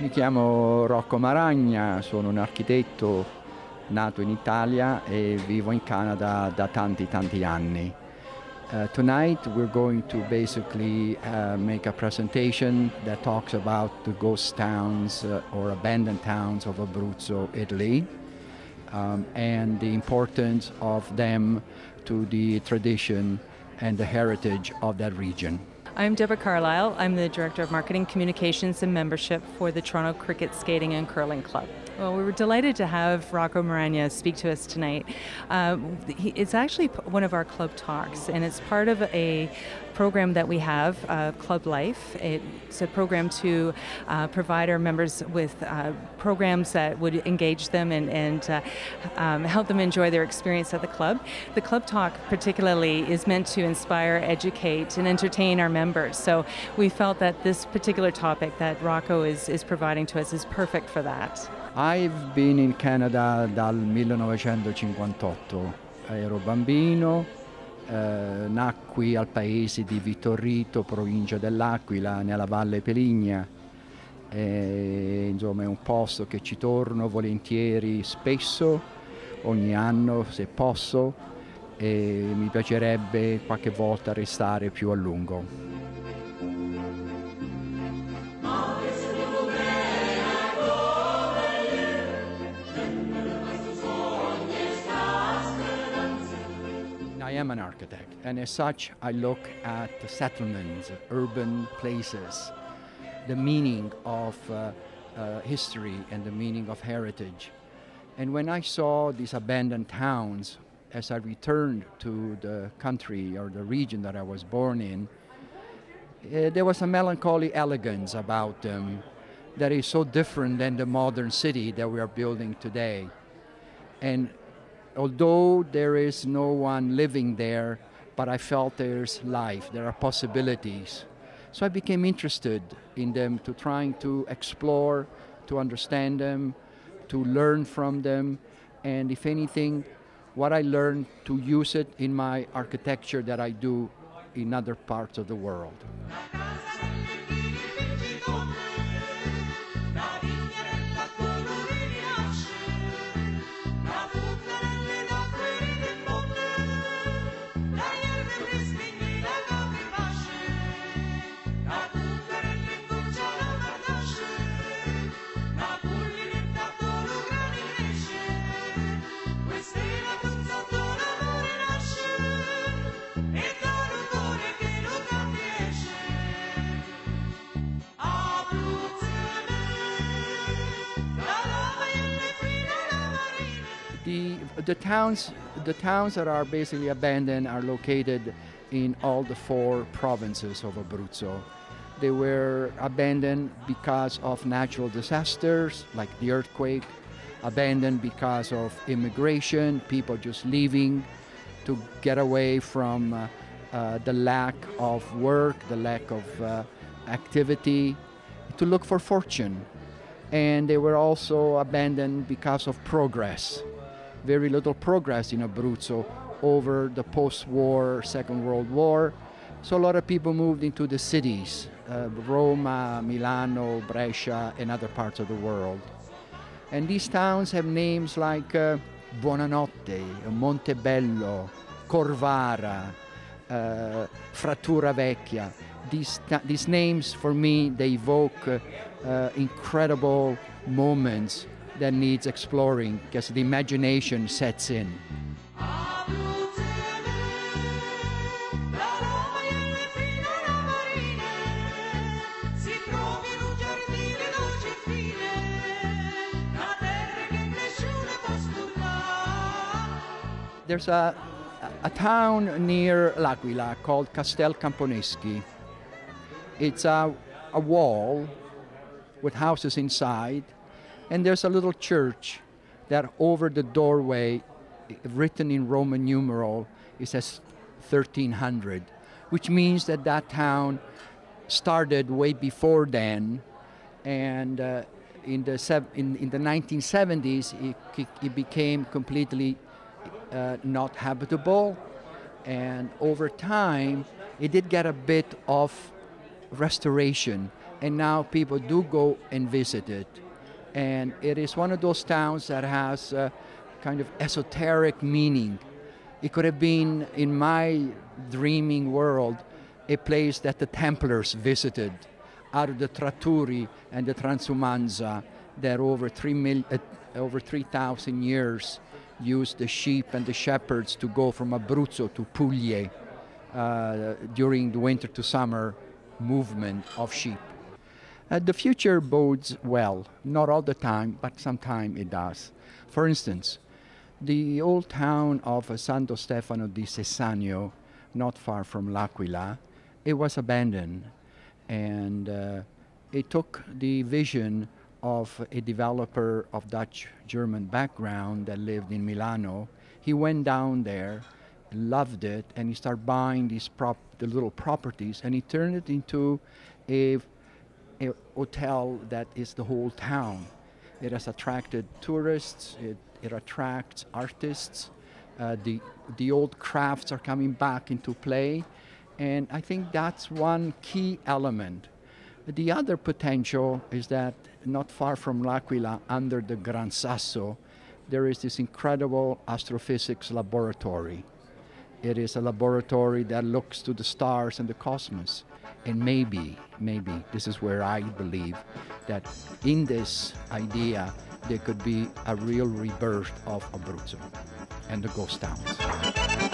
Mi chiamo Rocco Maragna, sono un architetto nato in Italia e vivo in Canada da tanti tanti anni. Uh, tonight we're going to basically uh, make a presentation that talks about the ghost towns uh, or abandoned towns of Abruzzo, Italy, um, and the importance of them to the tradition and the heritage of that region. I'm Deborah Carlisle. I'm the Director of Marketing, Communications and Membership for the Toronto Cricket Skating and Curling Club. Well, we were delighted to have Rocco Maragna speak to us tonight. Uh, he, it's actually one of our club talks, and it's part of a program that we have, uh, Club Life. It's a program to uh, provide our members with uh, programs that would engage them and, and uh, um, help them enjoy their experience at the club. The Club Talk, particularly, is meant to inspire, educate, and entertain our members. So we felt that this particular topic that Rocco is, is providing to us is perfect for that. I've been in Canada dal 1958, ero bambino, eh, nacqui al paese di Vittorrito, provincia dell'Aquila, nella Valle Peligna. E, insomma è un posto che ci torno volentieri spesso, ogni anno se posso, e mi piacerebbe qualche volta restare più a lungo. I am an architect, and as such, I look at the settlements, urban places, the meaning of uh, uh, history and the meaning of heritage. And when I saw these abandoned towns as I returned to the country or the region that I was born in, uh, there was a melancholy elegance about them that is so different than the modern city that we are building today. And although there is no one living there, but I felt there's life, there are possibilities. So I became interested in them to trying to explore, to understand them, to learn from them, and if anything, what I learned to use it in my architecture that I do in other parts of the world. The, towns the towns that are basically abandoned are located in all the four provinces of Abruzzo. They were abandoned because of natural disasters like the earthquake, abandoned because of immigration, people just leaving to get away from uh, uh, the lack of work, the lack of uh, activity, to look for fortune. And they were also abandoned because of progress very little progress in Abruzzo over the post-war Second World War. So a lot of people moved into the cities, uh, Roma, Milano, Brescia, and other parts of the world. And these towns have names like uh, Buonanotte, Montebello, Corvara, uh, Frattura Vecchia. These, these names, for me, they evoke uh, incredible moments that needs exploring because the imagination sets in. There's a, a town near L'Aquila called Castel Camponeschi. It's a, a wall with houses inside and there's a little church that over the doorway, written in Roman numeral, it says 1300, which means that that town started way before then, and uh, in the in, in the 1970s it, it became completely uh, not habitable, and over time it did get a bit of restoration, and now people do go and visit it, and it is one of those towns that has kind of esoteric meaning. It could have been in my dreaming world a place that the Templars visited out of the Tratturi and the Transumanza that over three mil, uh, over 3,000 years used the sheep and the shepherds to go from Abruzzo to Puglia uh, during the winter to summer movement of sheep. Uh, the future bodes well, not all the time, but sometimes it does. For instance, the old town of Santo Stefano di Sessanio, not far from L'Aquila, it was abandoned and uh, it took the vision of a developer of Dutch German background that lived in Milano. He went down there, loved it, and he started buying these prop, the little properties, and he turned it into a, a hotel that is the whole town. It has attracted tourists. It, it attracts artists. Uh, the the old crafts are coming back into play, and I think that's one key element. The other potential is that not far from L'Aquila, under the Gran Sasso, there is this incredible astrophysics laboratory. It is a laboratory that looks to the stars and the cosmos. And maybe, maybe, this is where I believe that in this idea, there could be a real rebirth of Abruzzo and the ghost towns.